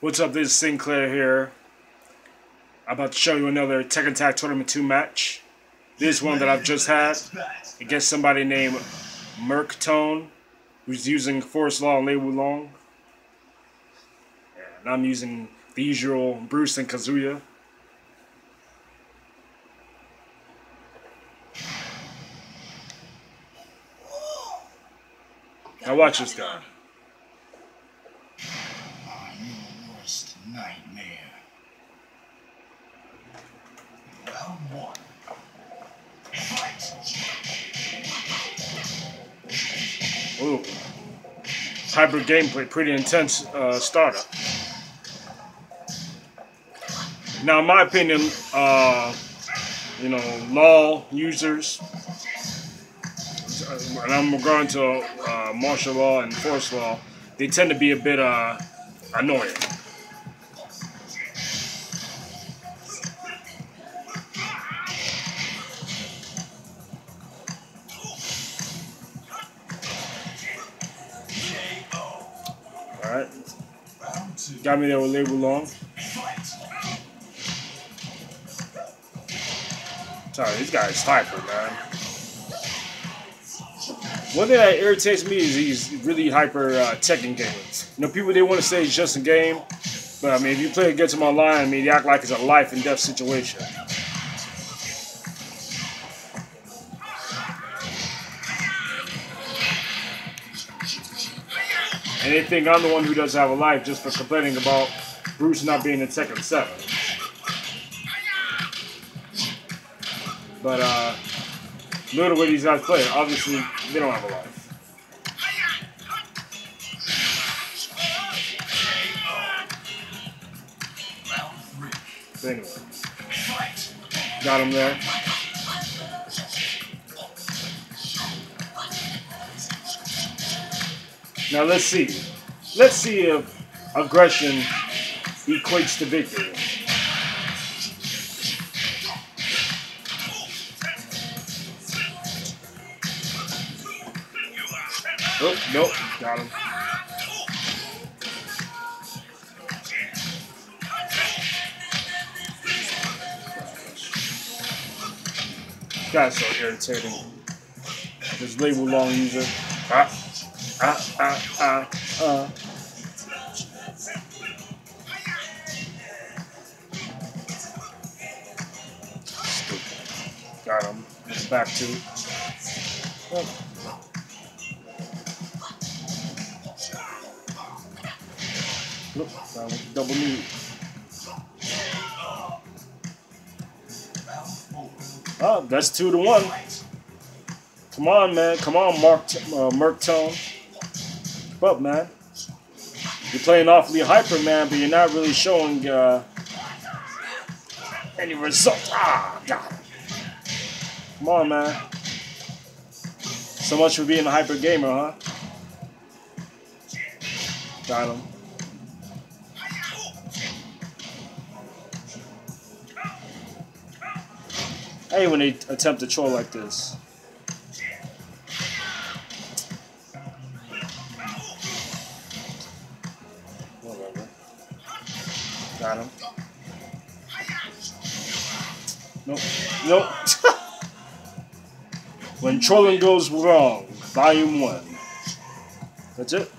What's up, this is SynClaiR here. I'm about to show you another Tekken Tag Tournament 2 match. This one that I've just had against somebody named Merctone, who's using Forest Law and Lei Wulong. And I'm using the usual Bruce and Kazuya. Now watch this guy. Nightmare. Round one. Fight. Ooh. Hybrid gameplay, pretty intense uh, startup. Now, in my opinion, uh, you know, law users, and I'm regarding to uh, Marshall Law and Forest Law, they tend to be a bit uh, annoying. Alright. Got me there with Lei Wulong. Sorry, this guy's hyper, man. One thing that irritates me is these really hyper uh, games. You know, people they want to say it's just a game, but I mean, if you play against them online, I mean, they act like it's a life and death situation. And they think I'm the one who doesn't have a life just for complaining about Bruce not being in Tekken 7. But, uh, look at the way these guys play. Obviously, they don't have a life. But anyway, got him there. Now let's see. Let's see if aggression equates to victory. Oh, nope, got him. Guy's so irritating. This Lei Wulong user. Ah, ah, ah, ah, ah. Stupid. Got him. Back to. Look, that was double knee. Oh, that's two to one. Come on, man. Come on, Mark uh, Merc. Keep up, man. You're playing awfully hyper, man, but you're not really showing uh, any result. Ah. Come on, man. So much for being a hyper gamer, huh? Got him. I when they attempt to troll like this. Got him. Nope. Nope. when trolling goes wrong, volume one. That's it.